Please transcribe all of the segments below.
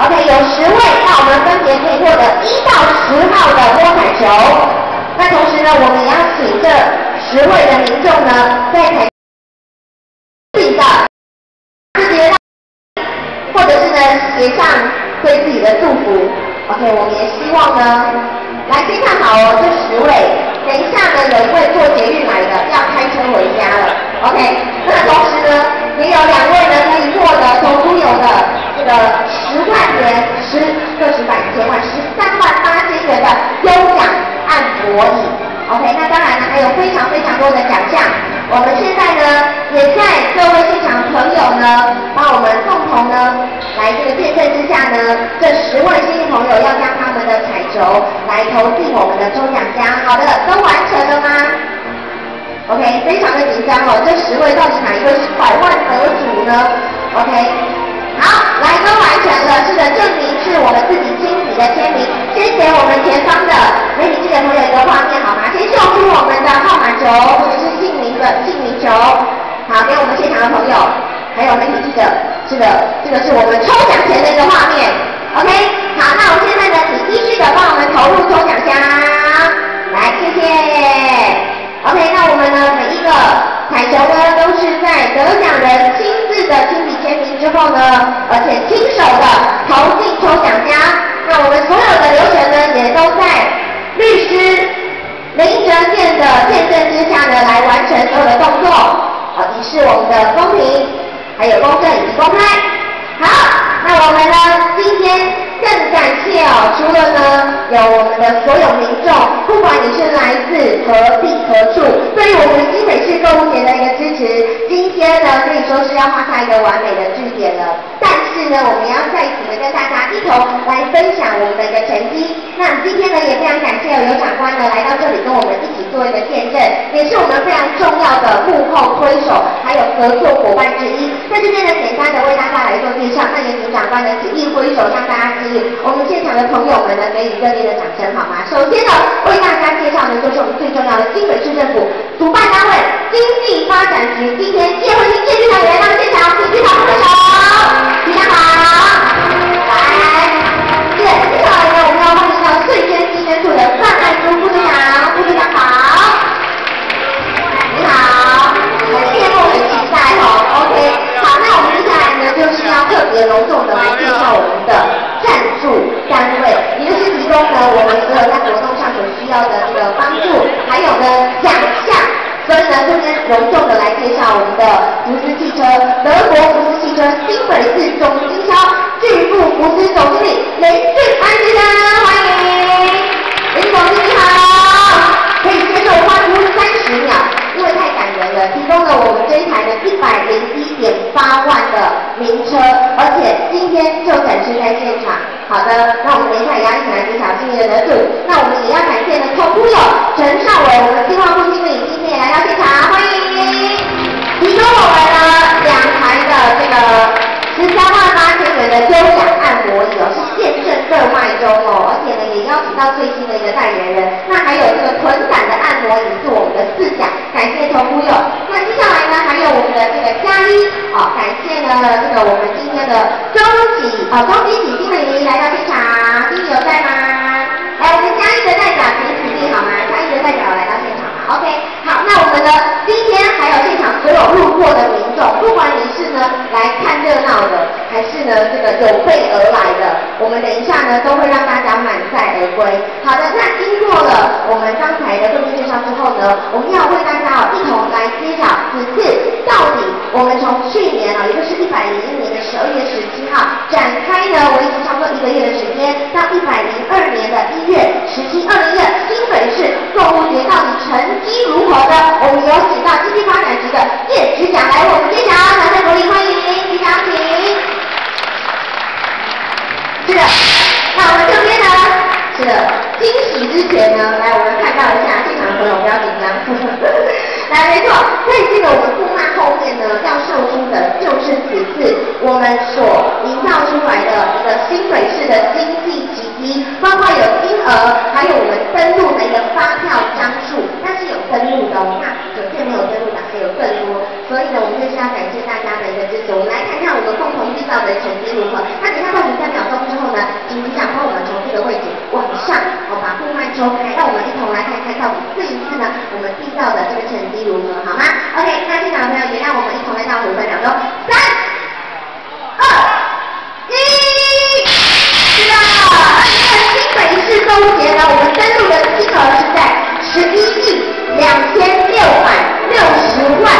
OK，有十位，那我们分别可以获得一到十号的摸彩球。那同时呢，我们也要请这十位的民众呢，在台自己的自己的，或者是呢写上对自己的祝福。OK，我们也希望呢，来先看好哦，这十位，等一下呢，有一位坐捷运来的，要开车回家了。OK，那同时呢，也有两位呢可以获得从都有的这个十万元、十个十百千万、十三万八千元的优奖按摩椅。OK，那当然呢，还有非常非常多的奖项。我们现在呢，也在各位现场朋友呢，帮我们共同呢，来这个见证之下呢，这十位幸运朋友要将他们的彩球来投进我们的抽奖箱。好的，都完成了吗？OK，非常的紧张哦，这十位到底哪一个是百万得主呢？OK，好，来都完成了，是的，证明是我们自己亲笔的签名。先给我们前方的媒体记者朋友一个画面好吗？先秀出我们的号码球或者是姓名的姓名球，好，给我们现场的朋友，还有媒体记者，是的，这个是我们抽奖前的一个画面。OK，好，那我们现在呢，请继续的帮我们投入抽奖箱，OK，那我们呢，每一个彩球呢，都是在得奖人亲自的亲笔签名之后呢，而且亲手的投进抽奖箱。那我们所有的流程呢，也都在律师林哲健的见证之下呢，来完成所有的动作，好，以示我们的公平、还有公正以及公开。好，那我们呢，今天。更感谢哦，除有我们的所有民众，不管你是来自何地何处，对于我们新北市购物节的一个支持，今天呢可以说是要画下一个完美的句点了。但是呢，我们要再一次的跟大家一同来分享我们的一个成绩。那今天呢也非常感谢有长官呢来到这里跟我们一起做一个见证，也是我们非常重要的幕后推手，还有合作伙伴之一。在这边呢简单的为大家来做介绍，那也请长官呢请一挥手向大家致意。我们现场的朋友们呢，给予热烈的掌声好吗？首先呢，为大家介绍的就是我们最重要的新北市政府主办单位经济发展局，今天几啊周几几经理来到现场，经理有在吗？来，我们嘉义的代表请起立好吗？嘉义的代表来到现场，OK。好，那我们呢今天还有现场所有路过的民众，不管你是呢来看热闹的，还是呢这个有备而来的，我们等一下呢都会让大家满载而归。好的，那经过了我们刚才的动作介绍之后呢，我们要为大家哦一同来揭晓此次到底我们从去年啊，也就是一百零一年十二月十七号展开呢，为期差不多一个月的时间，到一百零二年的一月十七，二零一新北市购物节到底成绩如何呢？我们有请到经济发展局的叶局长来我们揭晓，掌声鼓励欢迎局长，请。是的，那我们这边呢，是的，惊喜之前呢，来我们看到一下现场的朋友不要紧张，来，没错。所以这个我们布幔后面呢，要售出的就是此次我们所营造出来的一个新北市的经济奇迹，包括有金额，还有我们登录的一个发票张数，那是有登录的，那酒店没有登录的还有更多。所以呢，我们就是要感谢大家的一个支持。我们来看看我们共同缔造的成绩如何。那等一下到底三秒钟之后呢，请你想帮我们重复的位置往上，好吧？OK，让我们一同来猜猜看这一次呢，我们订到的这个成绩如何，好吗？OK，那现场的朋友也让我们一同来到五分秒钟，三、二、一，是的，二零二新北市购物节呢，我们登录的金额是在十一亿两千六百六十万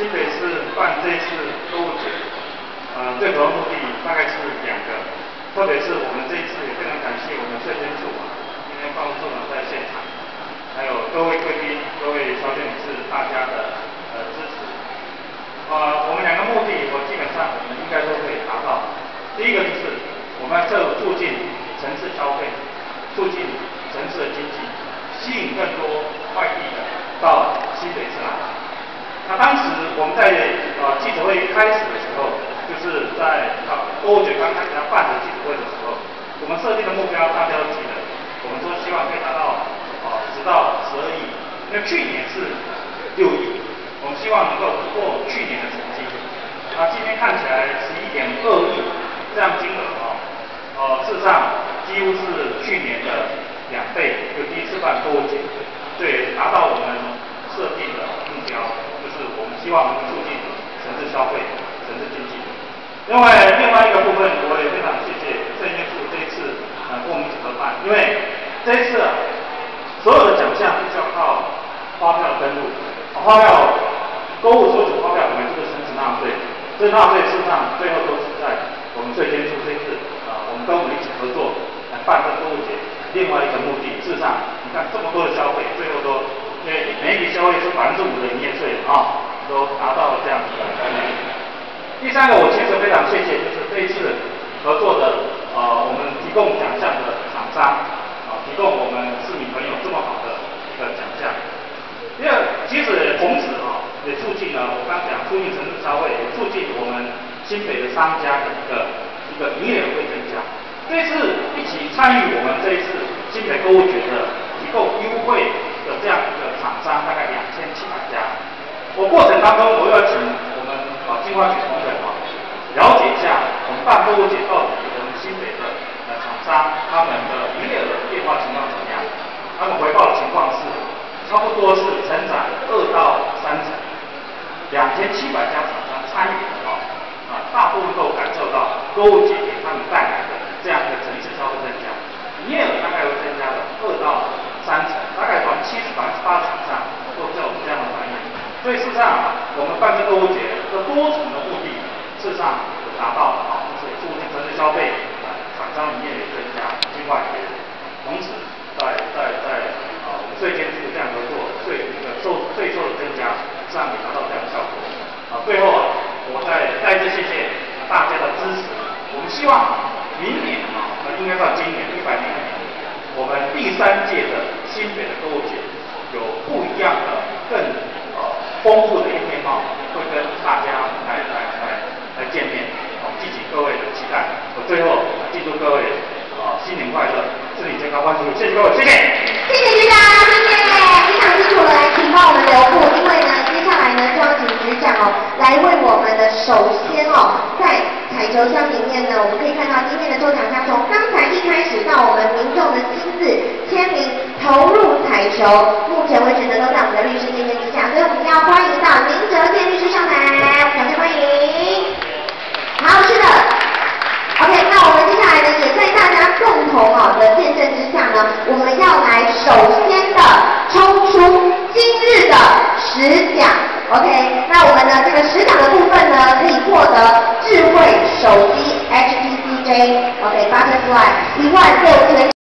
新北市办这次购物节，呃，最主要目的大概是两个，特别是我们这一次也非常感谢我们税监处啊，今天办公处长在现场，还有各位贵宾、各位小姐女士大家的呃支持。呃，我们两个目的，我基本上我们应该都可以达到。第一个就是我们这促进城市消费，促进城市的经济，吸引更多外地的到新北市来。那当时我们在呃记者会开始的时候，就是在啊欧姐刚开始要办的记者会的时候，我们设定的目标大家都记得，我们说希望可以达到啊十到十二亿，那去年是六亿，我们希望能够突破去年的成绩。啊，今天看起来十一点二亿这样金额啊，呃，事实上几乎是去年的两倍，就第一次办购物节，对，达到我们设定的目标，就是我们希望能促进城市消费、城市经济。另外，另外一个部分，我也非常谢谢证监处这一次呃跟我们一起合办，因为这一次啊，所有的奖项是要靠发票登录，发票购物所取发票，我们这个申请纳税，这纳税事实上最后都是在我们税监处这一次啊，我们跟我们一起合作来办这个购物节。另外一个目的，事实上你看这么多的消费，最后都因为每一笔消费是百分之五的营业税啊，都达到了这样子的概念。第三个，我其实非常谢谢，就是这一次合作的呃，我们提供奖项的厂商啊，提供我们市民朋友这么好的一个奖项。第二，其实同时啊，也促进了我刚讲促进城市消费，也促进我们新北的商家的一个一个营业额会增加。这次一起参与我们这一次新北购物节的提供优惠的这样一个厂商，大概两千七百家。我过程当中，我要请啊金花局同仁啊，了解一下我们办购物节到底我们新北的呃厂商他们的营业额变化情况怎么样？他们回报的情况是差不多是成长二到三成，两千七百家厂商参与的啊，啊大部分都感受到购物节给他们带来的这样的城市消费增加，营业额大概会增加了二到三成，大概百分之七十、百分之八十以上都有这样的反应。所以事实上，我们办这购物节的多重的目的，事实上有达到啊，就是促进城市消费，啊，厂商营业额增加，另外也同时在在在啊，我们税监处这样合作，税这个收税收的增加，实际上也达到这样的效果。啊，最后啊，我再再次谢谢大家的支持。我们希望明年啊，那应该到今年一百零年，我们第三届的新北的购物节有不一样的更呃丰富的一面貌，会跟大家来来来来见面，啊，激起各位的期待。我最后祝各位啊新年快乐，身体健康，万事如意。谢谢各位，谢谢。谢谢局长，谢谢，非常清楚了，来，请帮我们留步，因为呢，接下来呢就要请局长哦来为我们的首先哦，彩球箱里面呢，我们可以看到今天的抽奖箱从刚才一开始到我们民众的亲自签名投入彩球，目前为止呢都在我们的律师见证之下，所以我们要欢迎到林哲健律师上台，掌声欢迎。好，是的。OK，那我们接下来呢，也在大家共同好的见证之下呢，我们要来首先的抽出今日的十奖。OK，那我们的这个十奖的部分呢，可以获得智慧手机 HTC J OK Butterfly 一万六千。